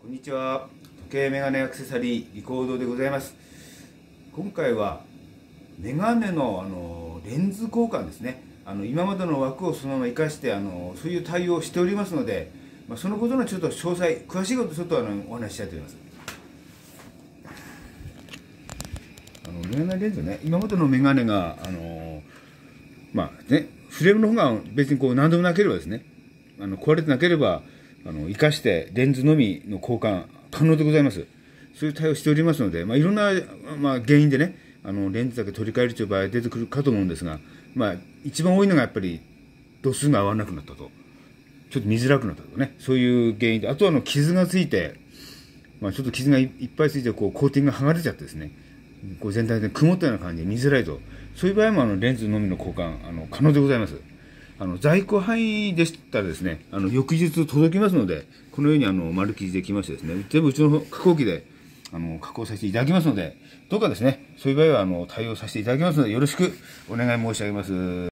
こんにちは。時計メガネアクセサリーリコードでございます。今回はメガネのあのレンズ交換ですね。あの今までの枠をそのまま生かしてあのそういう対応をしておりますので、まあ、そのことのちょっと詳細詳しいことちょっとあのお話ししたいと思います。あのメガネレンズね今までのメガネがあのまあねフレームの方が別にこう何でもなければですねあの壊れてなければあの生かしてレンズのみの交換可能でございます。そういう対応しておりますので、まあ、いろんな、まあ、原因でねあのレンズだけ取り替えるという場合出てくるかと思うんですが、まあ、一番多いのがやっぱり度数が合わなくなったと。ちょっと見づらくなったとね。そういう原因であとはあの傷がついて、まあ、ちょっと傷がいっぱいついてこうコーティングが剥がれちゃってですね。こう全体で曇ったような感じで見づらいと。そういう場合もあのレンズのみの交換あの可能でございます。あの在庫範囲でしたらですねあの翌日届きますのでこのようにあの丸生地できましてですね全部うちの加工機であの加工させていただきますのでどうかですねそういう場合はあの対応させていただきますのでよろしくお願い申し上げます。